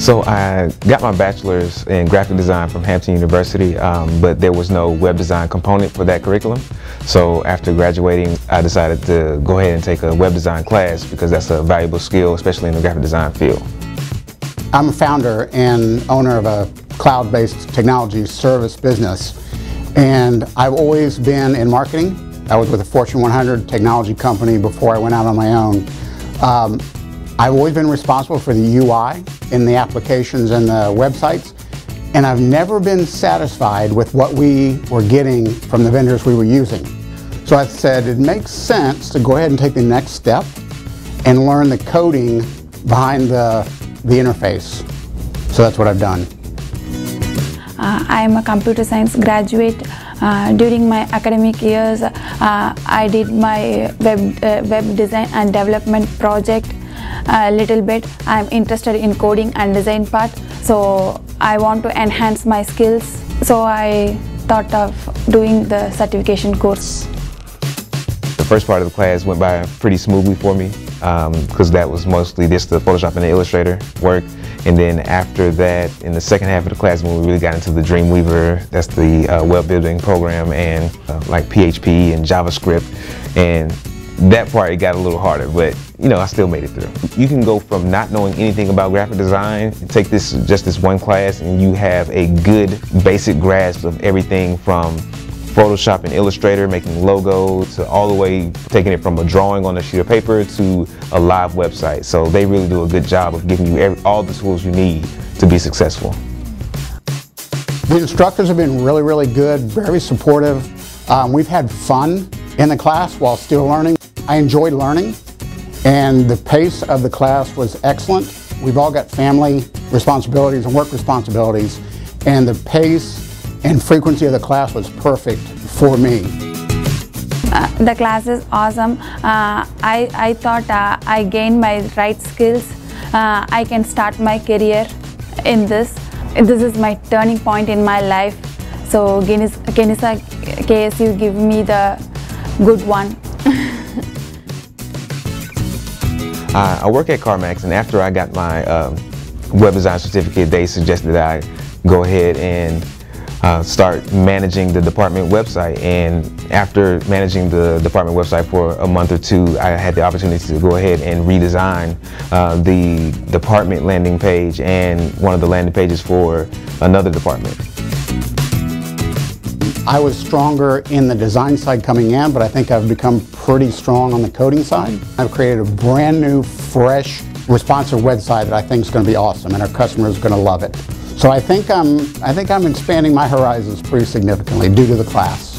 So I got my bachelor's in graphic design from Hampton University, um, but there was no web design component for that curriculum. So after graduating, I decided to go ahead and take a web design class because that's a valuable skill, especially in the graphic design field. I'm a founder and owner of a cloud-based technology service business, and I've always been in marketing. I was with a Fortune 100 technology company before I went out on my own. Um, I've always been responsible for the UI in the applications and the websites, and I've never been satisfied with what we were getting from the vendors we were using. So I said it makes sense to go ahead and take the next step and learn the coding behind the, the interface. So that's what I've done. Uh, I am a computer science graduate. Uh, during my academic years, uh, I did my web, uh, web design and development project a little bit. I'm interested in coding and design part, so I want to enhance my skills. So I thought of doing the certification course. The first part of the class went by pretty smoothly for me because um, that was mostly just the Photoshop and the Illustrator work. And then after that, in the second half of the class, when we really got into the Dreamweaver, that's the uh, web building program, and uh, like PHP and JavaScript, and that part it got a little harder, but you know, I still made it through. You can go from not knowing anything about graphic design, take this just this one class, and you have a good basic grasp of everything from Photoshop and Illustrator, making logos, to all the way taking it from a drawing on a sheet of paper to a live website. So they really do a good job of giving you every, all the tools you need to be successful. The instructors have been really, really good, very supportive. Um, we've had fun in the class while still learning. I enjoyed learning and the pace of the class was excellent. We've all got family responsibilities and work responsibilities and the pace and frequency of the class was perfect for me. Uh, the class is awesome. Uh, I, I thought uh, I gained my right skills. Uh, I can start my career in this. This is my turning point in my life. So Kennesaw KSU give me the good one. I work at CarMax and after I got my um, web design certificate, they suggested that I go ahead and uh, start managing the department website. And after managing the department website for a month or two, I had the opportunity to go ahead and redesign uh, the department landing page and one of the landing pages for another department. I was stronger in the design side coming in, but I think I've become pretty strong on the coding side. Mm. I've created a brand new, fresh, responsive website that I think is going to be awesome, and our customers are going to love it. So I think I'm, I think I'm expanding my horizons pretty significantly due to the class.